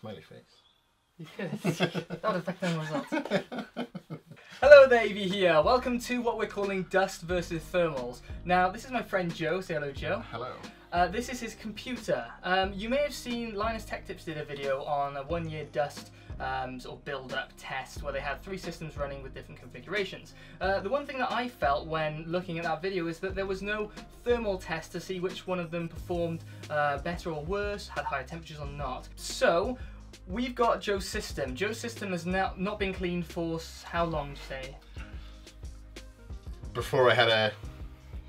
smiley face. You could. that would affect the results. Hello there, Evie here. Welcome to what we're calling Dust versus Thermals. Now, this is my friend Joe. Say hello, Joe. Hello. Uh, this is his computer. Um, you may have seen Linus Tech Tips did a video on a one-year Dust um, sort of build-up test where they had three systems running with different configurations. Uh, the one thing that I felt when looking at that video is that there was no thermal test to see which one of them performed uh, better or worse, had higher temperatures or not. So we've got Joe's system. Joe's system has now not been cleaned for how long, do say? Before I had a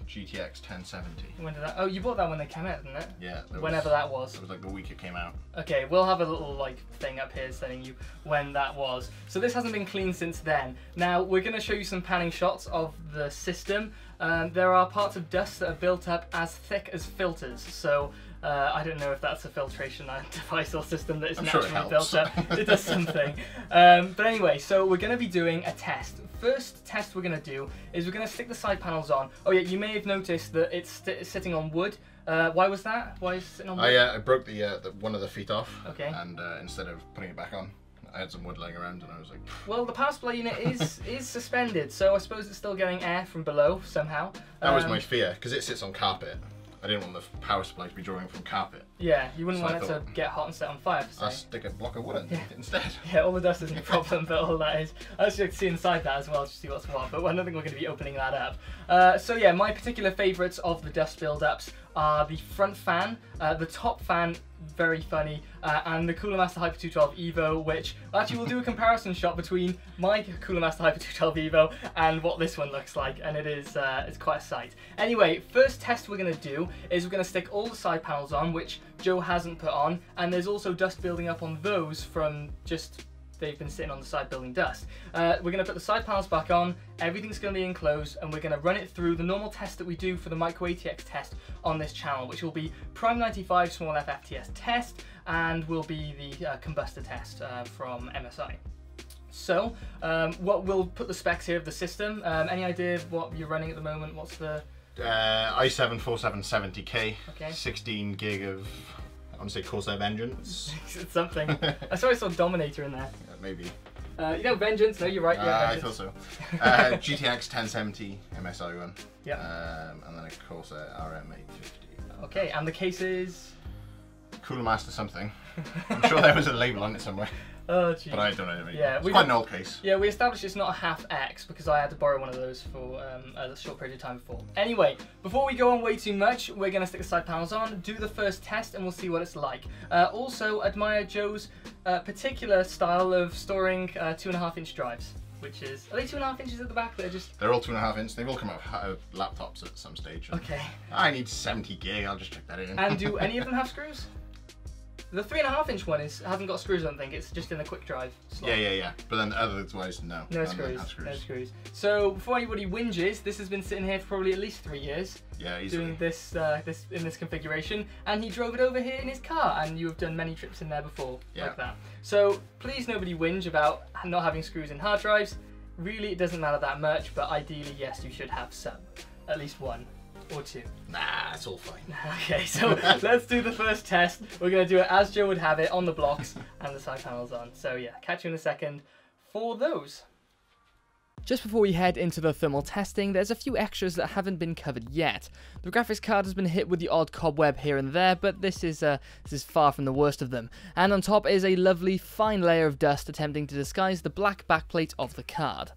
GTX 1070. When did that? Oh, you bought that when they came out, didn't it? Yeah. that Whenever was, that was. It was like the week it came out. Okay, we'll have a little like thing up here saying you when that was. So this hasn't been cleaned since then. Now we're going to show you some panning shots of the system. Um, there are parts of dust that are built up as thick as filters. So uh, I don't know if that's a filtration device or system that is I'm sure naturally built up. It does something. Um, but anyway, so we're going to be doing a test. First test we're going to do is we're going to stick the side panels on. Oh yeah, you may have noticed that it's sitting on wood. Uh, why was that? Why is it sitting on wood? I, uh, I broke the, uh, the one of the feet off. Okay. And uh, instead of putting it back on, I had some wood lying around and I was like, Well, the power supply unit is is suspended, so I suppose it's still getting air from below somehow. that was Um, my fear because it sits on carpet. I didn't want the power supply to be drawing from carpet. Yeah, you wouldn't So I want it to get hot and set on fire, per I'll stick a block of wood Yeah. instead. Yeah, all the dust isn't a problem, but all that is. I actually like to see inside that as well to see what's what, but I don't think we're going to be opening that up. Uh, so yeah, my particular favourites of the dust build-ups are the front fan, uh, the top fan, very funny, uh, and the Cooler Master Hyper 212 Evo, which actually we'll do a comparison shot between my Cooler Master Hyper 212 Evo and what this one looks like, and it is uh, it's quite a sight. Anyway, first test we're going to do is we're going to stick all the side panels on, which Joe hasn't put on, and there's also dust building up on those from just they've been sitting on the side building dust. Uh, we're going to put the side panels back on, everything's going to be enclosed, and we're going to run it through the normal test that we do for the Micro ATX test on this channel, which will be Prime 95 small FFTS test, and will be the uh, Kombustor test uh, from MSI. So, um, what we'll put the specs here of the system. Um, any idea of what you're running at the moment? What's the Uh, i7 4770K, Okay. 16 gig of, I want to say Corsair Vengeance. it's something? I saw I saw Dominator in there. Uh, maybe. Uh, you know Vengeance? No, you're right. Uh, Yeah, I Vengeance. thought so. Uh, GTX 1070 MSI one. Yeah. Um, and then a Corsair RM850. Okay, and the cases. Cooler Master something. I'm sure there was a label on it somewhere, Oh, gee. but I don't know. Anymore. Yeah, it's we quite an old case. Yeah, we established it's not a HAF X because I had to borrow one of those for um, a short period of time before. Anyway, before we go on way too much, we're going to stick the side panels on, do the first test, and we'll see what it's like. Uh, also, admire Joe's uh, particular style of storing uh, two and a half inch drives, which is. Are they two and a half inches at the back? They're just. They're all two and a half inch. They've all come out of uh, laptops at some stage. Okay. I need 70 gig. I'll just check that in. And do any of them have screws? The three and a half inch one is hasn't got screws. I don't think it's just in the quick drive. Slot. yeah, yeah, yeah. But then otherwise, no. No None of them screws. screws. No screws. So before anybody whinges, this has been sitting here for probably at least three years. Yeah, easily. doing this uh, this in this configuration, and he drove it over here in his car, and you have done many trips in there before, Yeah. like that. So please, nobody whinge about not having screws in hard drives. Really, it doesn't matter that much, but ideally, yes, you should have some, at least one or two. Nah, it's all fine. Okay, so let's do the first test. We're gonna do it as Joe would have it on the blocks and the side panels on. So yeah, catch you in a second for those. Just before we head into the thermal testing, there's a few extras that haven't been covered yet. The graphics card has been hit with the odd cobweb here and there, but this is uh, this is far from the worst of them. And on top is a lovely fine layer of dust attempting to disguise the black backplate of the card.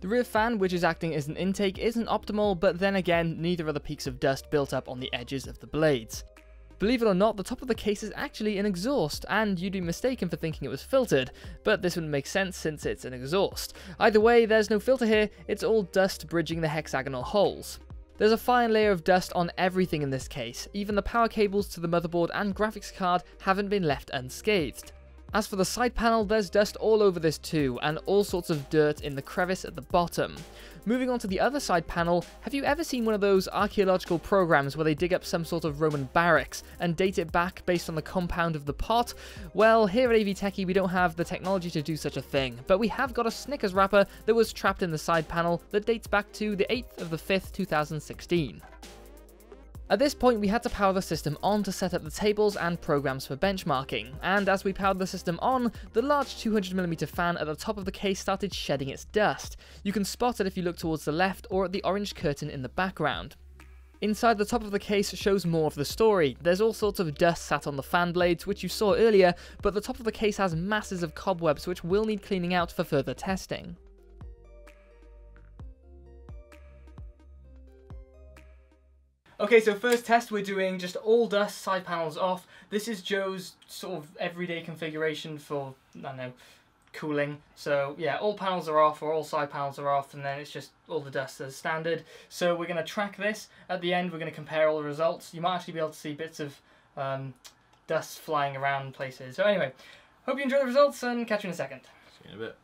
The rear fan, which is acting as an intake, isn't optimal, but then again, neither are the peaks of dust built up on the edges of the blades. Believe it or not, the top of the case is actually an exhaust, and you'd be mistaken for thinking it was filtered, but this wouldn't make sense since it's an exhaust. Either way, there's no filter here, it's all dust bridging the hexagonal holes. There's a fine layer of dust on everything in this case, even the power cables to the motherboard and graphics card haven't been left unscathed. As for the side panel, there's dust all over this too, and all sorts of dirt in the crevice at the bottom. Moving on to the other side panel, have you ever seen one of those archaeological programs where they dig up some sort of Roman barracks and date it back based on the compound of the pot? Well, here at AV Techy we don't have the technology to do such a thing, but we have got a Snickers wrapper that was trapped in the side panel that dates back to the 8th of the 5th, 2016. At this point, we had to power the system on to set up the tables and programs for benchmarking, and as we powered the system on, the large 200mm fan at the top of the case started shedding its dust. You can spot it if you look towards the left or at the orange curtain in the background. Inside the top of the case shows more of the story. There's all sorts of dust sat on the fan blades, which you saw earlier, but the top of the case has masses of cobwebs which will need cleaning out for further testing. Okay, so first test we're doing just all dust, side panels off. This is Joe's sort of everyday configuration for, I don't know, cooling. So yeah, all panels are off or all side panels are off and then it's just all the dust as standard. So we're going to track this. At the end we're going to compare all the results. You might actually be able to see bits of um, dust flying around places. So anyway, hope you enjoy the results and catch you in a second. See you in a bit.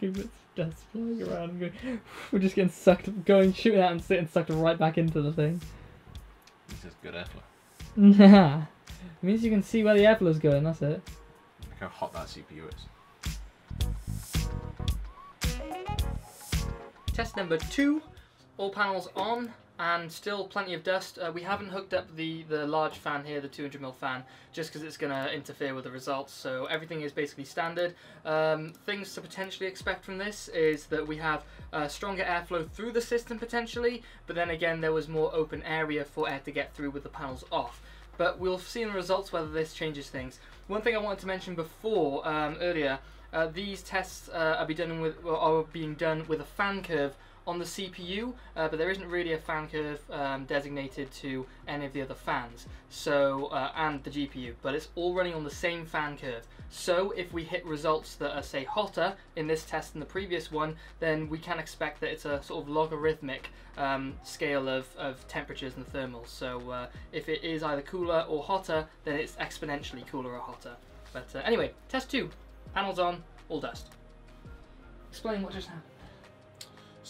Fucking bits of dust flying around. and going- We're just getting sucked, going, shooting out and sitting sucked right back into the thing. This is good airflow. Nah. It means you can see where the airflow's going, that's it. Look how hot that CPU is. Test number two, all panels on and still plenty of dust. Uh, we haven't hooked up the, the large fan here, the 200mm fan, just because it's going to interfere with the results. So everything is basically standard. Um, things to potentially expect from this is that we have uh, stronger airflow through the system potentially, but then again there was more open area for air to get through with the panels off. But we'll see in the results whether this changes things. One thing I wanted to mention before, um, earlier, uh, these tests uh, are, be done with, are being done with a fan curve on the CPU, uh, but there isn't really a fan curve um, designated to any of the other fans, so uh, and the GPU, but it's all running on the same fan curve. So if we hit results that are say hotter in this test than the previous one, then we can expect that it's a sort of logarithmic um, scale of, of temperatures and thermals. So uh, if it is either cooler or hotter, then it's exponentially cooler or hotter. But uh, anyway, test two, panels on, all dust. Explain what just happened.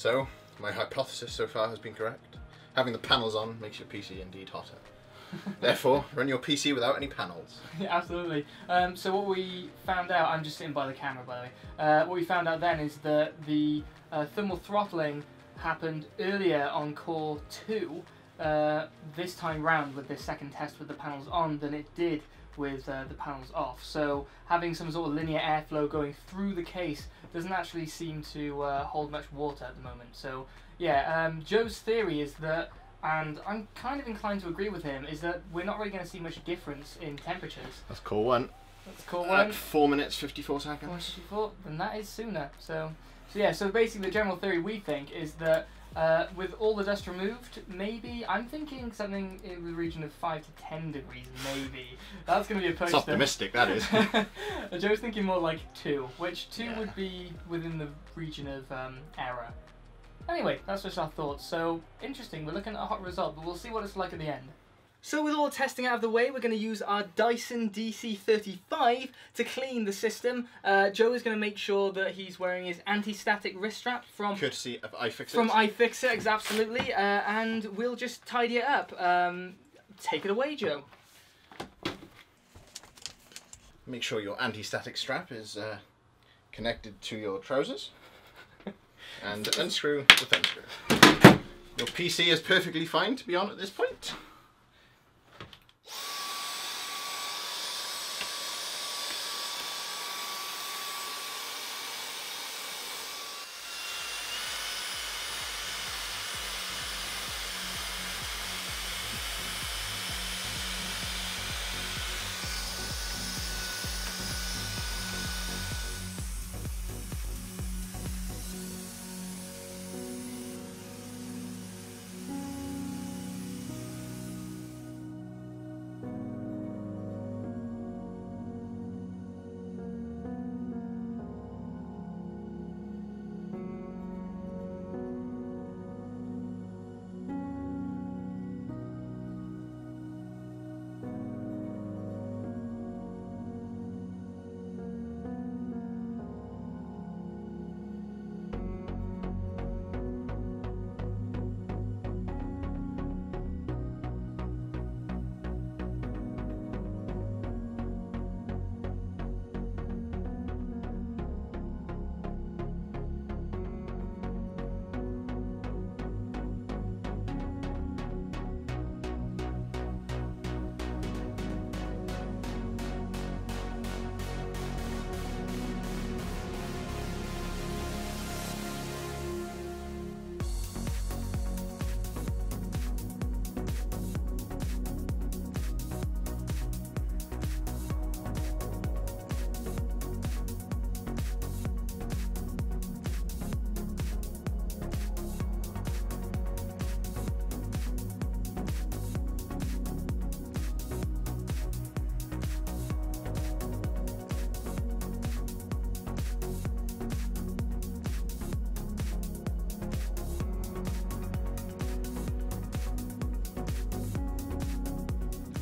So, my hypothesis so far has been correct. Having the panels on makes your PC indeed hotter. Therefore, run your PC without any panels. Yeah, absolutely. Um, so what we found out, I'm just sitting by the camera by the way, uh, what we found out then is that the uh, thermal throttling happened earlier on core 2 uh, this time round with this second test with the panels on than it did with uh, the panels off. So having some sort of linear airflow going through the case doesn't actually seem to uh, hold much water at the moment. So yeah, um, Joe's theory is that and I'm kind of inclined to agree with him, is that we're not really going to see much difference in temperatures. That's cool one. That's cool Like one. 4 minutes 54 seconds. 154, then that is sooner. So, so yeah. So basically, the general theory we think is that uh, with all the dust removed, maybe I'm thinking something in the region of five to ten degrees. Maybe that's going to be a It's optimistic, that is. Joe's thinking more like two, which two Yeah. would be within the region of um, error. Anyway, that's just our thoughts. So interesting. We're looking at a hot result, but we'll see what it's like at the end. So with all the testing out of the way, we're going to use our Dyson DC35 to clean the system. Uh, Joe is going to make sure that he's wearing his anti-static wrist strap from Courtesy of iFixit. from iFixit, absolutely, uh, and we'll just tidy it up. Um, take it away, Joe. Make sure your anti-static strap is uh, connected to your trousers. and unscrew the thumb screw. Your PC is perfectly fine to be on at this point.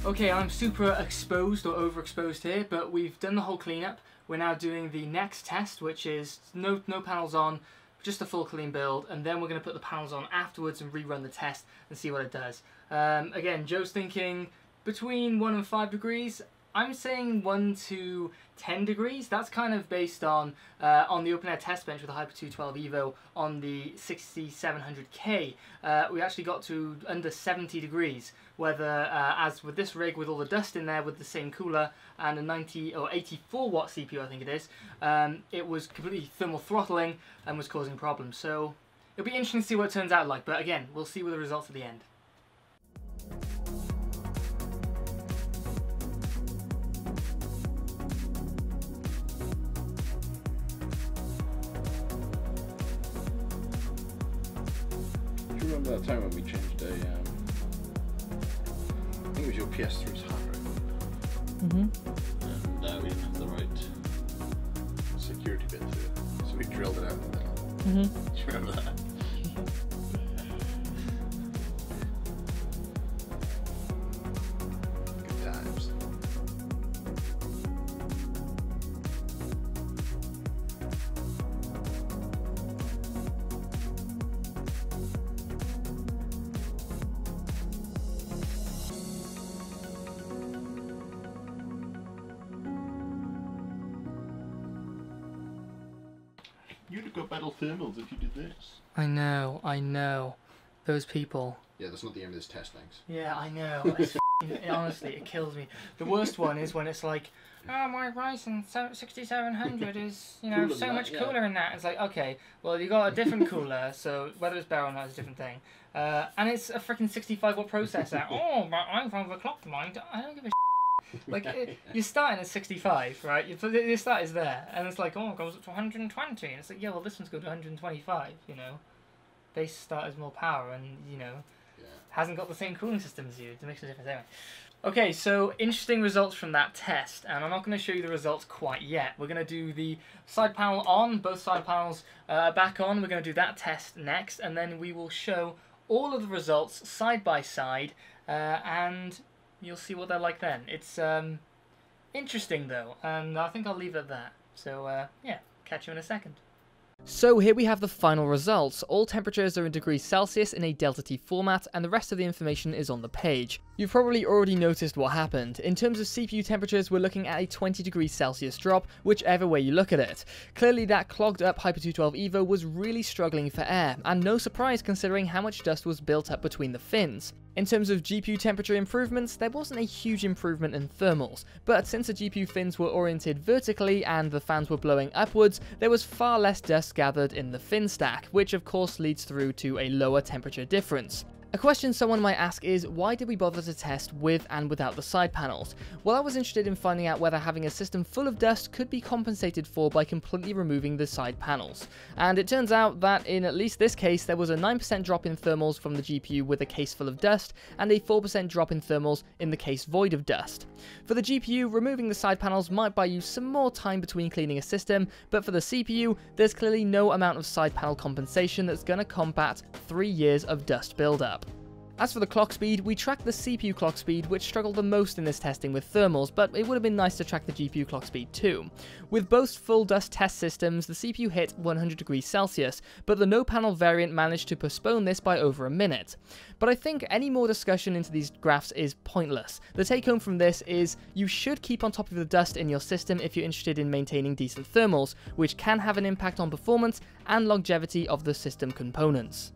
Okay, I'm super exposed or overexposed here, but we've done the whole cleanup. We're now doing the next test, which is no no panels on, just a full clean build, and then we're going to put the panels on afterwards and rerun the test and see what it does. Um, again, Joe's thinking between 1 and 5 degrees. I'm saying 1 to 10 degrees. That's kind of based on uh, on the open air test bench with the Hyper 212 Evo on the 6700K. Uh, we actually got to under 70 degrees. Whether, uh, as with this rig, with all the dust in there, with the same cooler and a 90 or 84 watt CPU, I think it is, um, it was completely thermal throttling and was causing problems. So it'll be interesting to see what it turns out like. But again, we'll see with the results at the end. That time when we changed a, um, I think it was your PS3's hard drive, Mm-hmm. and uh, we didn't have the right security bit to it, so we drilled it out in the middle. Mm-hmm. Do you remember that? You'd have got battle thermals if you did this. I know, I know. Those people. Yeah, that's not the end of this test, thanks. Yeah, I know. It's f***ing- honestly, it kills me. The worst one is when it's like, oh, my Ryzen 6700 is, you know, Cooler than so that, much yeah. cooler in that. It's like, okay, well, you got a different cooler, so whether it's better or not is a different thing. Uh, and it's a freaking 65 watt processor. oh, but I've overclocked mine. I don't give a like it, you're starting at 65, right? You put your start is there, and it's like, oh, it goes up to 120, and it's like, yeah, well, this one's going to 125. You know, base start has more power, and you know, Yeah. hasn't got the same cooling system as you. It makes a difference anyway. Okay, so interesting results from that test, and I'm not going to show you the results quite yet. We're going to do the side panel on, both side panels uh, back on. We're going to do that test next, and then we will show all of the results side by side, uh, and you'll see what they're like then. It's um, interesting though, and I think I'll leave it at that. So uh, yeah, catch you in a second. So here we have the final results. All temperatures are in degrees Celsius in a Delta T format, and the rest of the information is on the page. You've probably already noticed what happened. In terms of CPU temperatures, we're looking at a 20 degrees Celsius drop, whichever way you look at it. Clearly that clogged up Hyper 212 Evo was really struggling for air, and no surprise considering how much dust was built up between the fins. In terms of GPU temperature improvements, there wasn't a huge improvement in thermals, but since the GPU fins were oriented vertically and the fans were blowing upwards, there was far less dust gathered in the fin stack, which of course leads through to a lower temperature difference. A question someone might ask is, why did we bother to test with and without the side panels? Well, I was interested in finding out whether having a system full of dust could be compensated for by completely removing the side panels. And it turns out that in at least this case, there was a 9% drop in thermals from the GPU with a case full of dust, and a 4% drop in thermals in the case void of dust. For the GPU, removing the side panels might buy you some more time between cleaning a system, but for the CPU, there's clearly no amount of side panel compensation that's going to combat 3 years of dust buildup. As for the clock speed, we tracked the CPU clock speed, which struggled the most in this testing with thermals, but it would have been nice to track the GPU clock speed too. With both full dust test systems, the CPU hit 100 degrees Celsius, but the no panel variant managed to postpone this by over a minute. But I think any more discussion into these graphs is pointless. The take home from this is you should keep on top of the dust in your system if you're interested in maintaining decent thermals, which can have an impact on performance and longevity of the system components.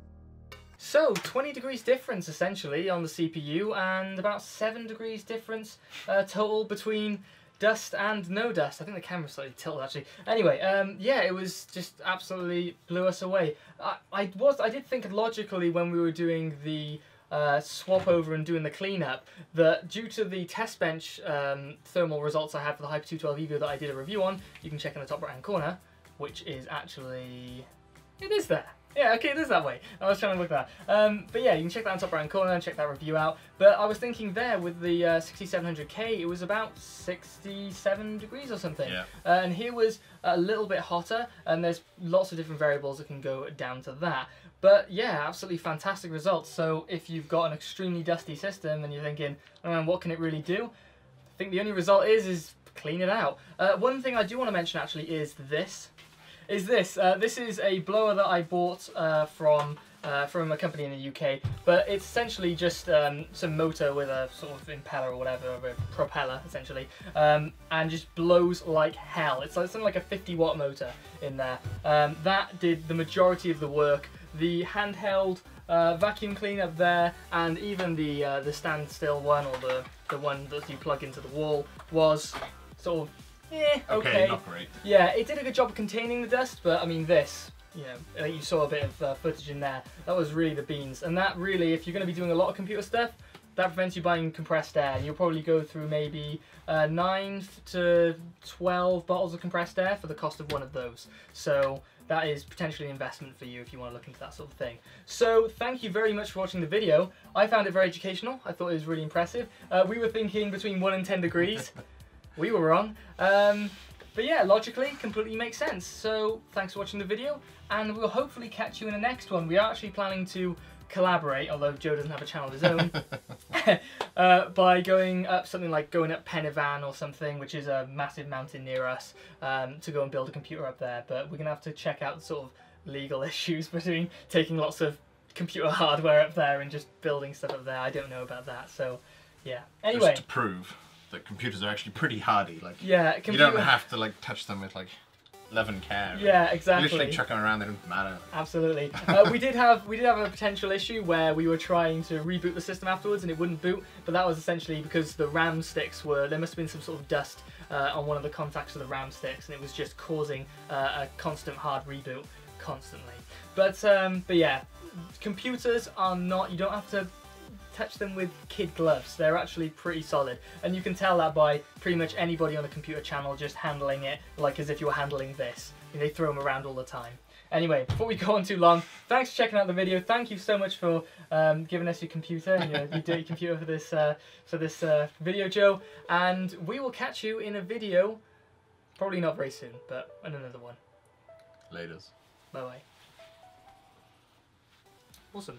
So, 20 degrees difference essentially on the CPU, and about 7 degrees difference uh, total between dust and no dust. I think the camera slightly tilted actually. Anyway, um, yeah, it was just absolutely blew us away. I, I was, I did think logically when we were doing the uh, swap over and doing the cleanup that due to the test bench um, thermal results I had for the Hyper 212 Evo that I did a review on, you can check in the top right hand corner, which is actually, it is there. Yeah, okay, it is that way. I was trying to look that. Um, but yeah, you can check that on top right hand corner and check that review out. But I was thinking there with the uh, 6700K, it was about 67 degrees or something. Yeah. Uh, and here was a little bit hotter, and there's lots of different variables that can go down to that. But yeah, absolutely fantastic results. So if you've got an extremely dusty system and you're thinking, oh, what can it really do? I think the only result is is clean it out. Uh, one thing I do want to mention actually is this. Is this? Uh, this is a blower that I bought uh, from uh, from a company in the UK, but it's essentially just um, some motor with a sort of impeller or whatever, a propeller essentially, um, and just blows like hell. It's like something like a 50 watt motor in there. Um, that did the majority of the work. The handheld uh, vacuum cleaner there, and even the uh, the standstill one or the the one that you plug into the wall was sort of eh, okay. not great. Yeah, it did a good job of containing the dust, but I mean this, you know, you saw a bit of uh, footage in there. That was really the beans, and that really, if you're going to be doing a lot of computer stuff, that prevents you buying compressed air. You'll probably go through maybe uh, nine to twelve bottles of compressed air for the cost of one of those. So that is potentially an investment for you if you want to look into that sort of thing. So thank you very much for watching the video. I found it very educational. I thought it was really impressive. Uh, we were thinking between one and ten degrees. we were wrong. Um, but yeah, logically, completely makes sense. So thanks for watching the video, and we'll hopefully catch you in the next one. We are actually planning to collaborate, although Joe doesn't have a channel of his own, uh, by going up something like going up Pen y Fan or something, which is a massive mountain near us, um, to go and build a computer up there. But we're going to have to check out sort of legal issues between taking lots of computer hardware up there and just building stuff up there. I don't know about that, so yeah. Anyway. Just to prove computers are actually pretty hardy. Like yeah, computer... you don't have to like touch them with like love and care. Yeah, exactly. You literally chuck them around; they don't matter. Absolutely. uh, we did have we did have a potential issue where we were trying to reboot the system afterwards and it wouldn't boot, but that was essentially because the RAM sticks were there must have been some sort of dust uh, on one of the contacts of the RAM sticks, and it was just causing uh, a constant hard reboot constantly. But um, but yeah, computers are not. You don't have to touch them with kid gloves. They're actually pretty solid. And you can tell that by pretty much anybody on the computer channel just handling it like as if you were handling this. They throw them around all the time. Anyway, before we go on too long, thanks for checking out the video. Thank you so much for um, giving us your computer and your, your dirty computer for this uh, for this uh, video, Joe. And we will catch you in a video, probably not very soon, but in another one. Laters. Bye bye. Awesome.